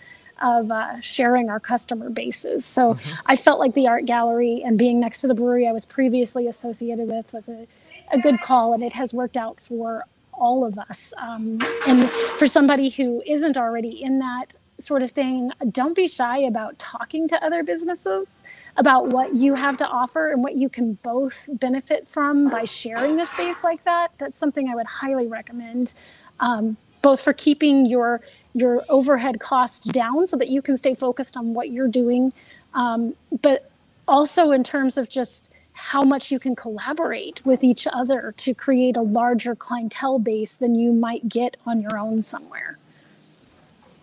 of uh, sharing our customer bases. So mm-hmm. I felt like the art gallery and being next to the brewery I was previously associated with was a, a good call, and it has worked out for all of us. Um, and for somebody who isn't already in that sort of thing, don't be shy about talking to other businesses about what you have to offer and what you can both benefit from by sharing a space like that. That's something I would highly recommend, um, both for keeping your your overhead costs down so that you can stay focused on what you're doing, um, but also in terms of just how much you can collaborate with each other to create a larger clientele base than you might get on your own somewhere.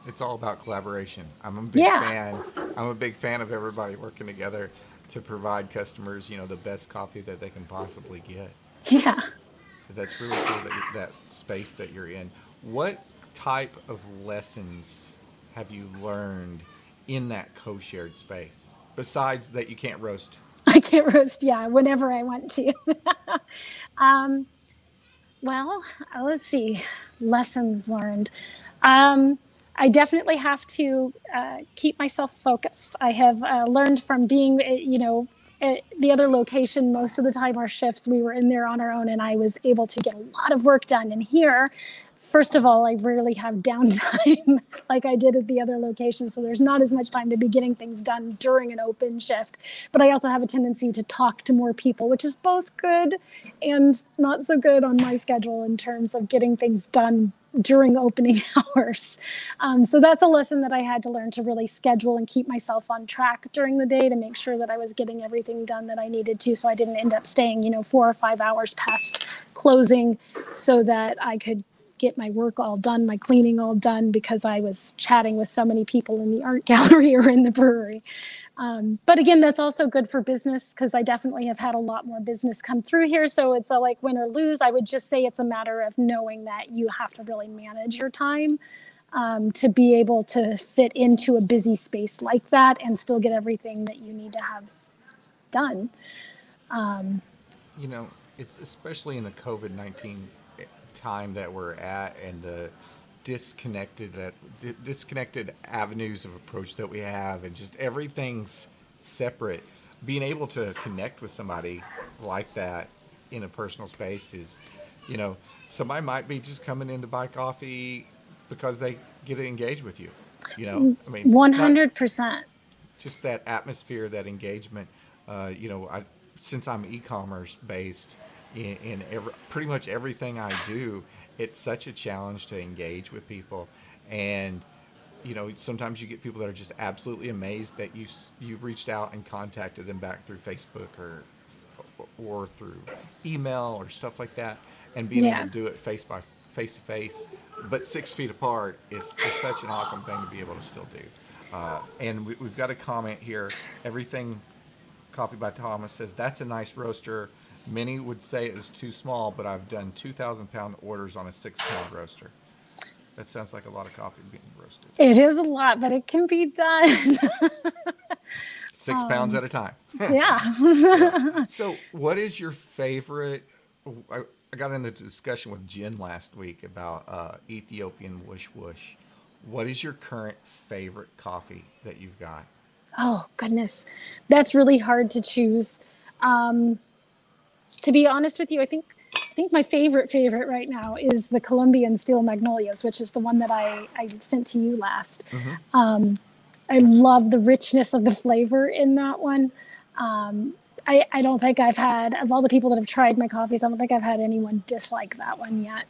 It's all about collaboration. I'm a big yeah. fan. I'm a big fan of everybody working together to provide customers, you know, the best coffee that they can possibly get. Yeah. That's really cool that that space that you're in. What type of lessons have you learned in that co-shared space besides that you can't roast I can't roast, yeah, whenever I want to. um, well, let's see, lessons learned. Um, I definitely have to uh, keep myself focused. I have uh, learned from being, uh, you know, at the other location, most of the time our shifts, we were in there on our own, and I was able to get a lot of work done. And here, first of all, I rarely have downtime like I did at the other location. So there's not as much time to be getting things done during an open shift. But I also have a tendency to talk to more people, which is both good and not so good on my schedule in terms of getting things done during opening hours. Um, so that's a lesson that I had to learn to really schedule and keep myself on track during the day to make sure that I was getting everything done that I needed to. So I didn't end up staying, you know, four or five hours past closing so that I could get my work all done, my cleaning all done because I was chatting with so many people in the art gallery or in the brewery. Um, but again, that's also good for business because I definitely have had a lot more business come through here. So it's a like win or lose. I would just say it's a matter of knowing that you have to really manage your time um, to be able to fit into a busy space like that and still get everything that you need to have done. Um, you know, especially in the COVID 19 time that we're at and the disconnected that disconnected avenues of approach that we have and just everything's separate. Being able to connect with somebody like that in a personal space is you know somebody might be just coming in to buy coffee because they get engaged with you you know? I mean 100% just that atmosphere that engagement uh, you know I, since i'm e-commerce based in, in every, pretty much everything i do it's such a challenge to engage with people. And you know sometimes you get people that are just absolutely amazed that you you reached out and contacted them back through Facebook or or through email or stuff like that and being yeah. able to do it face by face to face but six feet apart is, is such an awesome thing to be able to still do. Uh, and we, we've got a comment here. Everything coffee by thomas says that's a nice roaster Many would say it is too small, but I've done 2,000 pound orders on a six pound roaster. That sounds like a lot of coffee being roasted. It is a lot, but it can be done. six um, pounds at a time. yeah. So, what is your favorite? I, I, got in the discussion with Jen last week about uh, Ethiopian Wush Wush. What is your current favorite coffee that you've got? Oh, goodness. That's really hard to choose. Um, to be honest with you, I think I think my favorite favorite right now is the Colombian Steel Magnolias, which is the one that I, I sent to you last. Mm-hmm. Um, I love the richness of the flavor in that one. Um, I, I don't think I've had, of all the people that have tried my coffees, I don't think I've had anyone dislike that one yet.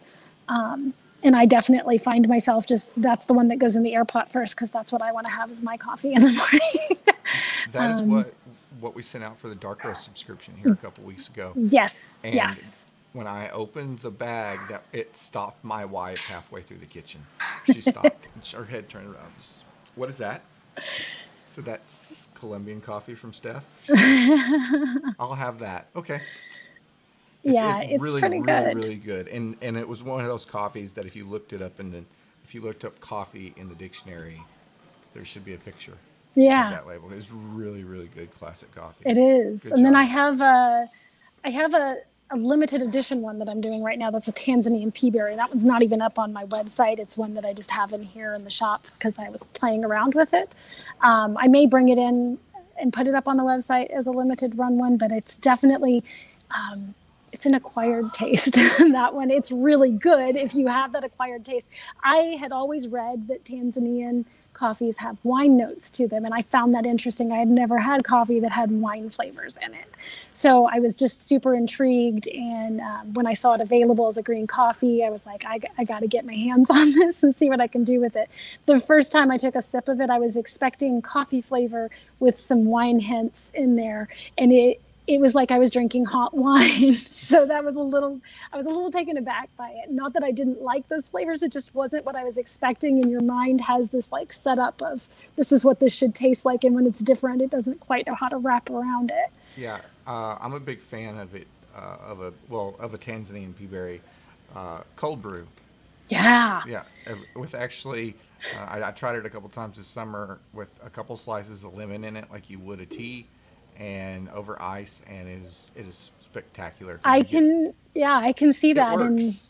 Um, and I definitely find myself just, that's the one that goes in the air pot first because that's what I want to have as my coffee in the morning. that is um, what what we sent out for the dark roast subscription here a couple weeks ago. Yes. And yes. When I opened the bag, that it stopped my wife halfway through the kitchen. She stopped and her head turned around. What is that? So that's Colombian coffee from Steph. I'll have that. Okay. Yeah, it, it it's really, pretty really, good. Really good. And and it was one of those coffees that if you looked it up in the if you looked up coffee in the dictionary, there should be a picture yeah. that label. It's really really good classic coffee. It is. Good and job. then i have a i have a, a limited edition one that i'm doing right now that's a tanzanian peaberry that one's not even up on my website. It's one that i just have in here in the shop because i was playing around with it. Um, i may bring it in and put it up on the website as a limited run one but it's definitely um, it's an acquired taste. That one it's really good if you have that acquired taste. I had always read that tanzanian coffees have wine notes to them. And I found that interesting. I had never had coffee that had wine flavors in it. So I was just super intrigued. And um, when I saw it available as a green coffee, I was like, I, I got to get my hands on this and see what I can do with it. The first time I took a sip of it, I was expecting coffee flavor with some wine hints in there. And it, it was like I was drinking hot wine. so that was a little, I was a little taken aback by it. Not that I didn't like those flavors, it just wasn't what I was expecting. And your mind has this like setup of this is what this should taste like. And when it's different, it doesn't quite know how to wrap around it. Yeah, uh, I'm a big fan of it, uh, of a, well, of a Tanzanian peaberry uh, cold brew. Yeah. Yeah, with actually, uh, I, I tried it a couple times this summer with a couple slices of lemon in it, like you would a tea and over ice, and it is it is spectacular. I can, get, yeah, I can see that, works. and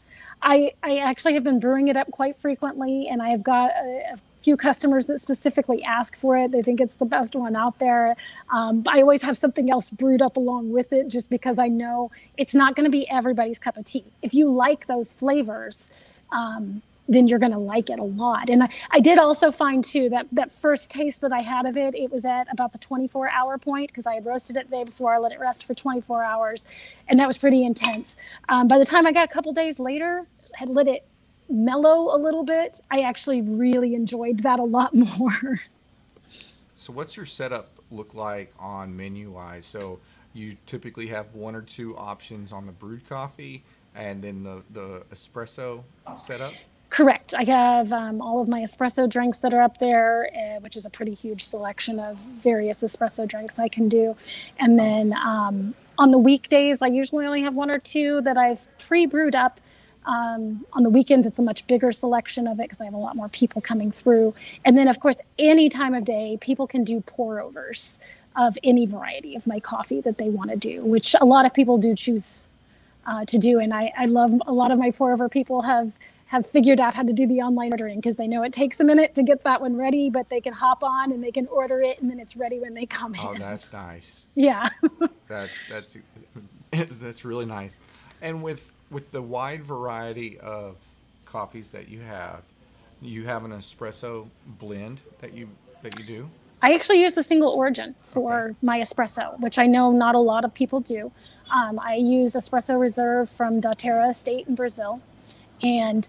I I actually have been brewing it up quite frequently, and I've got a, a few customers that specifically ask for it. They think it's the best one out there. Um, I always have something else brewed up along with it, just because I know it's not going to be everybody's cup of tea. If you like those flavors. Um, then you're going to like it a lot. And I, I did also find too that that first taste that I had of it, it was at about the 24 hour point because I had roasted it the day before. I let it rest for 24 hours, and that was pretty intense. Um, by the time I got a couple days later, had let it mellow a little bit. I actually really enjoyed that a lot more. So, what's your setup look like on menu wise? So, you typically have one or two options on the brewed coffee and then the, the espresso setup? Correct. I have um, all of my espresso drinks that are up there, uh, which is a pretty huge selection of various espresso drinks I can do. And then um, on the weekdays, I usually only have one or two that I've pre brewed up. Um, on the weekends, it's a much bigger selection of it because I have a lot more people coming through. And then, of course, any time of day, people can do pour overs of any variety of my coffee that they want to do, which a lot of people do choose uh, to do. And I, I love a lot of my pour over people have have figured out how to do the online ordering because they know it takes a minute to get that one ready, but they can hop on and they can order it and then it's ready when they come oh, in. Oh, that's nice. Yeah. that's that's that's really nice. And with with the wide variety of coffees that you have, you have an espresso blend that you that you do. I actually use the single origin for okay. my espresso, which I know not a lot of people do. Um, I use espresso reserve from Daterra Estate in Brazil, and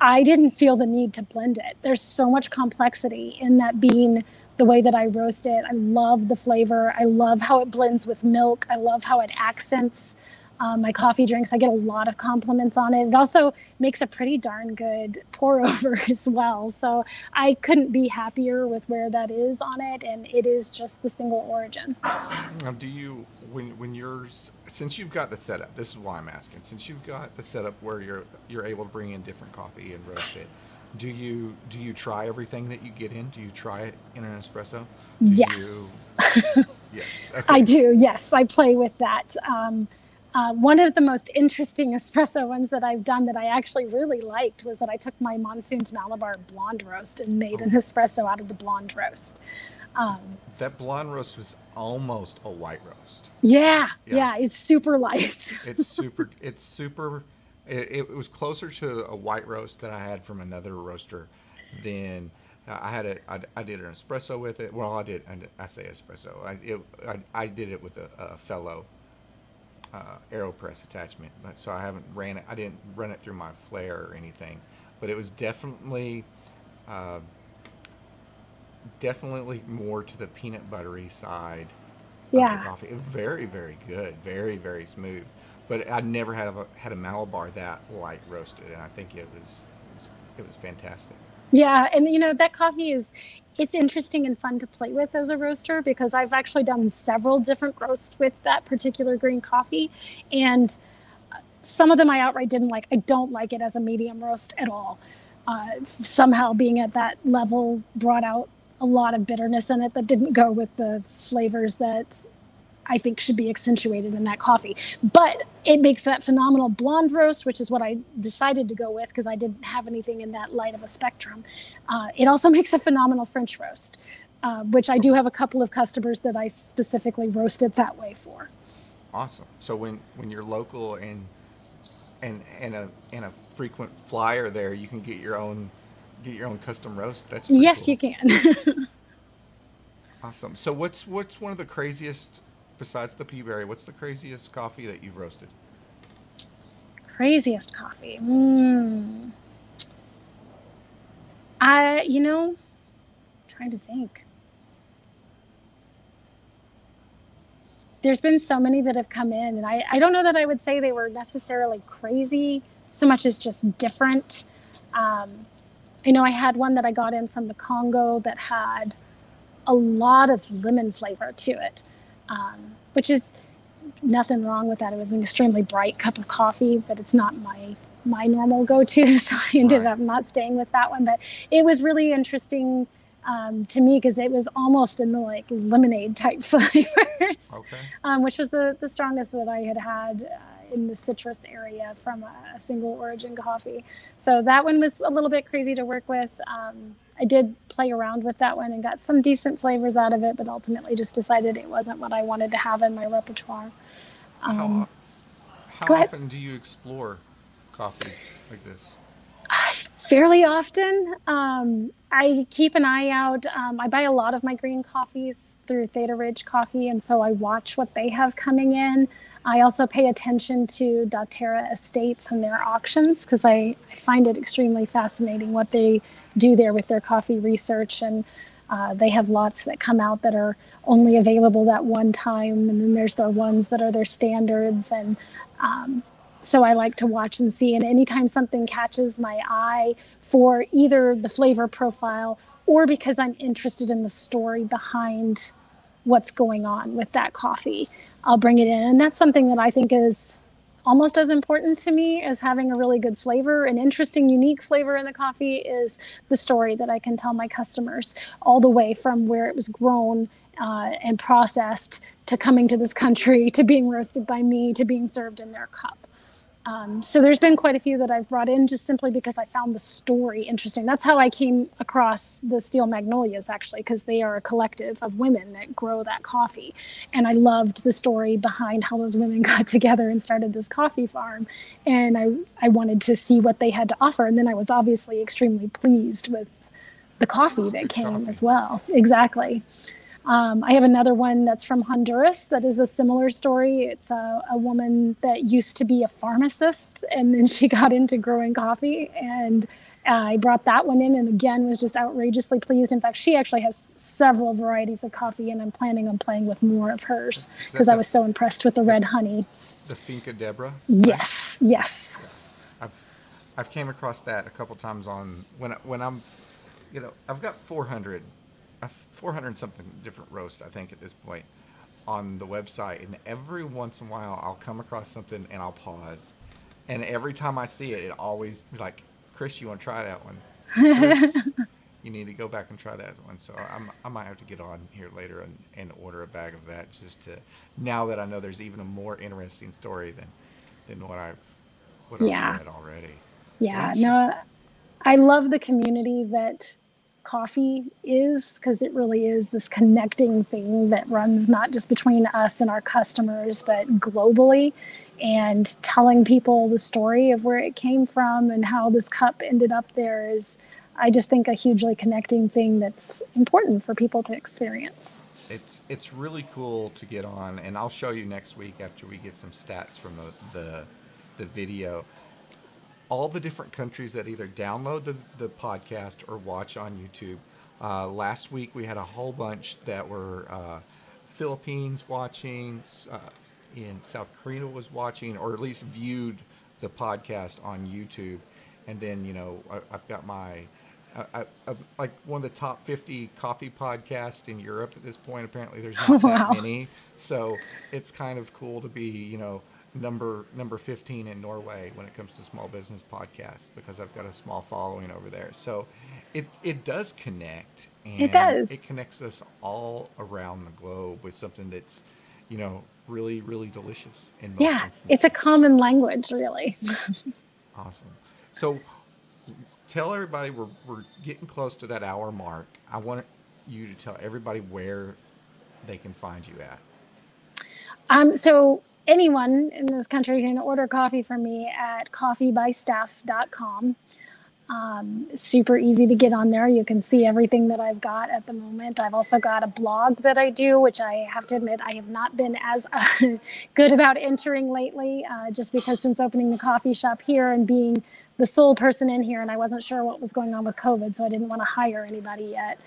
I didn't feel the need to blend it. There's so much complexity in that bean, the way that I roast it. I love the flavor. I love how it blends with milk. I love how it accents um, my coffee drinks. I get a lot of compliments on it. It also makes a pretty darn good pour over as well. So I couldn't be happier with where that is on it, and it is just a single origin. Now, do you when when yours since you've got the setup? This is why I'm asking. Since you've got the setup where you're you're able to bring in different coffee and roast it. Do you do you try everything that you get in? Do you try it in an espresso? Do yes. You, yes. Okay. I do. Yes, I play with that. Um, uh, one of the most interesting espresso ones that I've done that I actually really liked was that I took my Monsooned Malabar blonde roast and made an espresso out of the blonde roast. Um, that blonde roast was almost a white roast. Yeah, yeah, yeah it's super light. it's super. It's super. It, it, was closer to a white roast that I had from another roaster than. I had a, I, I did an espresso with it. Well, I did. I, I say espresso. I, it, I, I did it with a, a fellow uh, AeroPress attachment, but so I haven't ran it. I didn't run it through my Flair or anything, but it was definitely, uh, definitely more to the peanut buttery side. Yeah. Of the coffee. Very, very good. Very, very smooth. But I'd never had a had a Malabar that light roasted, and I think it was it was, it was fantastic. Yeah, and you know that coffee is it's interesting and fun to play with as a roaster because I've actually done several different roasts with that particular green coffee and some of them I outright didn't like. I don't like it as a medium roast at all. Uh, somehow being at that level brought out a lot of bitterness in it that didn't go with the flavors that I think should be accentuated in that coffee. But it makes that phenomenal blonde roast, which is what I decided to go with because I didn't have anything in that light of a spectrum. Uh, it also makes a phenomenal French roast, uh, which I do have a couple of customers that I specifically roasted that way for. Awesome. So when when you're local and and and a and a frequent flyer there, you can get your own get your own custom roast. That's yes, cool. you can. awesome. So what's what's one of the craziest besides the peaberry, what's the craziest coffee that you've roasted? Craziest coffee. Mm. I, you know, trying to think. There's been so many that have come in, and I, I don't know that I would say they were necessarily crazy so much as just different. Um, I know I had one that I got in from the Congo that had a lot of lemon flavor to it um, which is nothing wrong with that. It was an extremely bright cup of coffee, but it's not my my normal go-to, so I ended right. up not staying with that one. But it was really interesting um, to me because it was almost in the like lemonade type flavors, okay. um, which was the the strongest that I had had. Uh, in the citrus area from a, a, single origin coffee. So that one was a little bit crazy to work with. Um, I did play around with that one and got some decent flavors out of it, but ultimately just decided it wasn't what I wanted to have in my repertoire. Um, how how often do you explore coffees like this? Fairly often. Um, I keep an eye out. Um, I buy a lot of my green coffees through Theta Ridge Coffee, and so I watch what they have coming in. I also pay attention to Daterra estates and their auctions because I, I, find it extremely fascinating what they do there with their coffee research. And uh, they have lots that come out that are only available that one time. And then there's their ones that are their standards. And um, so I like to watch and see. And anytime something catches my eye for either the flavor profile or because I'm interested in the story behind what's going on with that coffee, I'll bring it in. And that's something that I think is almost as important to me as having a really good flavor. An interesting, unique flavor in the coffee is the story that I can tell my customers all the way from where it was grown uh, and processed to coming to this country to being roasted by me to being served in their cup. Um, so there's been quite a few that I've brought in just simply because I found the story interesting. That's how I came across the Steel Magnolias, actually, because they are a collective of women that grow that coffee. And I loved the story behind how those women got together and started this coffee farm. And I, I wanted to see what they had to offer. And then I was obviously extremely pleased with the coffee that came coffee. as well. Exactly. Um, I have another one that's from Honduras that is a similar story. It's a, a, woman that used to be a pharmacist and then she got into growing coffee. And uh, I brought that one in and again was just outrageously pleased. In fact, she actually has several varieties of coffee and I'm planning on playing with more of hers because I was so impressed with the red honey. The Finca Deborah? Yes, yes. I've, I've came across that a couple times on when, when I'm, you know, I've got 400 400 something different roasts, I think, at this point on the website. And every once in a while, I'll come across something and I'll pause. And every time I see it, it always be like, Chris, you want to try that one? Chris, you need to go back and try that one. So I'm, I might have to get on here later and, and order a bag of that just to, now that I know there's even a more interesting story than, than what I've, what yeah. I've read already. Yeah, no, just, I love the community that coffee is because it really is this connecting thing that runs not just between us and our customers but globally and telling people the story of where it came from and how this cup ended up there is i just think a hugely connecting thing that's important for people to experience. It's it's really cool to get on and i'll show you next week after we get some stats from the the, the video all the different countries that either download the, the podcast or watch on YouTube. Uh, last week we had a whole bunch that were uh, Philippines watching, uh, in South Korea was watching, or at least viewed the podcast on YouTube. And then you know I, have got my I, I, like one of the top 50 coffee podcasts in Europe at this point. Apparently, there's not wow. that many, so it's kind of cool to be you know number number 15 in Norway when it comes to small business podcasts because I've got a small following over there. So it it does connect. it does. It connects us all around the globe with something that's, you know, really really delicious. In yeah, instances. it's a common language, really. awesome. So tell everybody we're we're getting close to that hour mark. I want you to tell everybody where they can find you at. Um, so anyone in this country can order coffee from me at coffeebysteph.com. Um, super easy to get on there. You can see everything that I've got at the moment. I've also got a blog that I do, which I have to admit I have not been as uh, good about entering lately, uh, just because since opening the coffee shop here and being the sole person in here, and I wasn't sure what was going on with COVID, so I didn't want to hire anybody yet.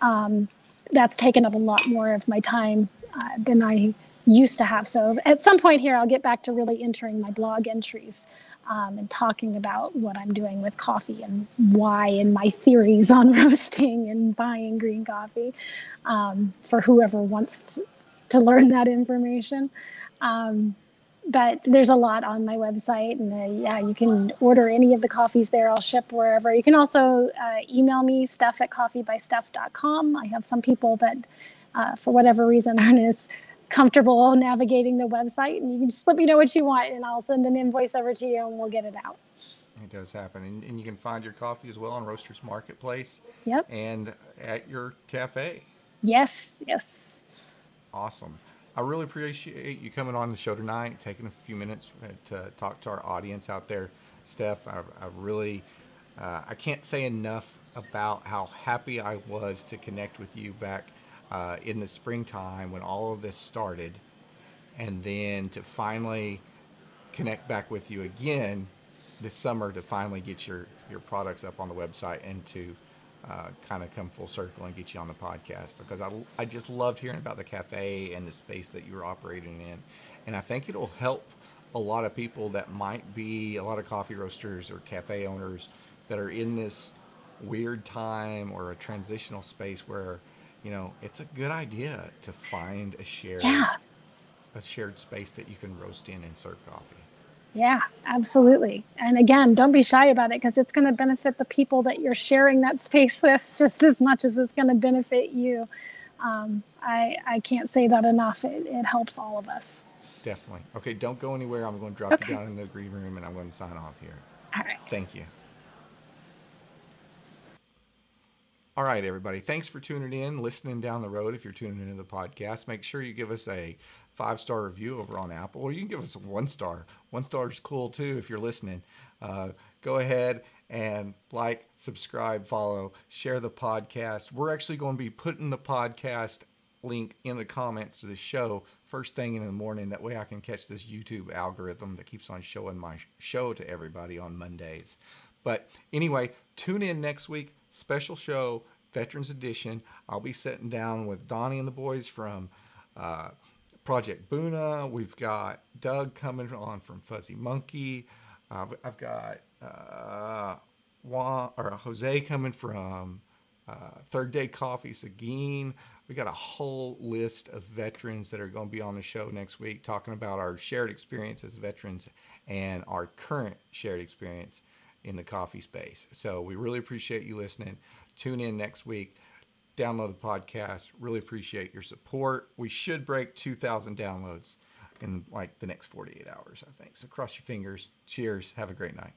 Um, that's taken up a lot more of my time uh, than I used to have. So at some point here, I'll get back to really entering my blog entries um, and talking about what I'm doing with coffee and why and my theories on roasting and buying green coffee um, for whoever wants to learn that information. Um, but there's a lot on my website and uh, yeah you can order any of the coffees there i'll ship wherever you can also uh, email me steph at coffeebysteph.com i have some people that uh, for whatever reason aren't as comfortable navigating the website and you can just let me know what you want and I'll send an invoice over to you and we'll get it out. It does happen. And, and you can find your coffee as well on Roasters Marketplace. Yep. And at your cafe. Yes, yes. Awesome. I really appreciate you coming on the show tonight, taking a few minutes uh, to talk to our audience out there. Steph, I, I really, uh, I can't say enough about how happy I was to connect with you back – uh, in the springtime when all of this started, and then to finally connect back with you again this summer to finally get your, your products up on the website and to uh, kind of come full circle and get you on the podcast because I, I just loved hearing about the cafe and the space that you were operating in. And I think it'll help a lot of people that might be a lot of coffee roasters or cafe owners that are in this weird time or a transitional space where you know it's a good idea to find a shared Yeah. a shared space that you can roast in and serve coffee. Yeah, absolutely. And again, don't be shy about it because it's going to benefit the people that you're sharing that space with just as much as it's going to benefit you. Um, I, I can't say that enough. It, it helps all of us. Definitely. Okay, don't go anywhere. I'm going to drop Okay. you down in the green room and I'm going to sign off here. All right. Thank you. All right, everybody. Thanks for tuning in, listening down the road. If you're tuning into the podcast, make sure you give us a five star review over on Apple, or you can give us a one star. One star is cool too if you're listening. Uh, go ahead and like, subscribe, follow, share the podcast. We're actually going to be putting the podcast link in the comments to the show first thing in the morning. That way I can catch this YouTube algorithm that keeps on showing my show to everybody on Mondays. But anyway, tune in next week. Special show, Veterans Edition. I'll be sitting down with Donnie and the boys from uh, Project Buna. We've got Doug coming on from Fuzzy Monkey. I've got uh, Juan, or Jose coming from uh, Third Day Coffee Seguin. We got a whole list of veterans that are going to be on the show next week talking about our shared experience as veterans and our current shared experience in the coffee space. So we really appreciate you listening. Tune in next week. Download the podcast. Really appreciate your support. We should break 2,000 downloads in like the next 48 hours, I think. So cross your fingers. Cheers. Have a great night.